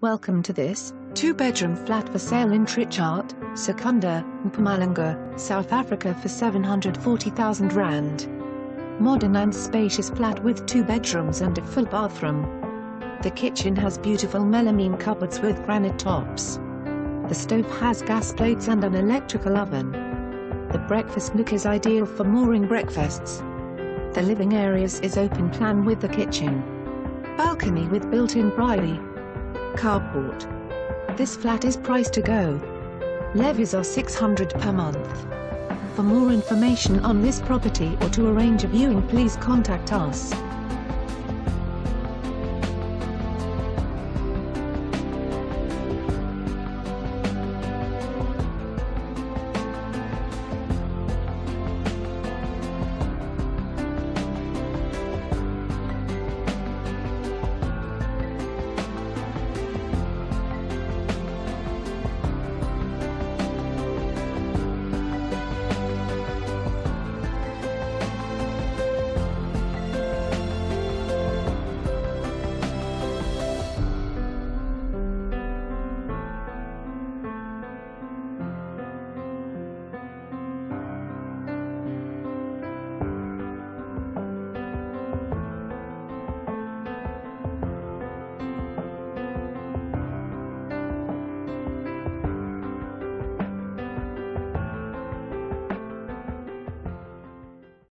Welcome to this two-bedroom flat for sale in Trichardt, Secunda, Mpumalanga, South Africa for 740,000 rand. Modern and spacious flat with two bedrooms and a full bathroom. The kitchen has beautiful melamine cupboards with granite tops. The stove has gas plates and an electrical oven. The breakfast nook is ideal for morning breakfasts. The living areas is open plan with the kitchen. Balcony with built-in braai. Carport. This flat is priced to go. Levies are 600 per month. For more information on this property or to arrange a viewing please contact us.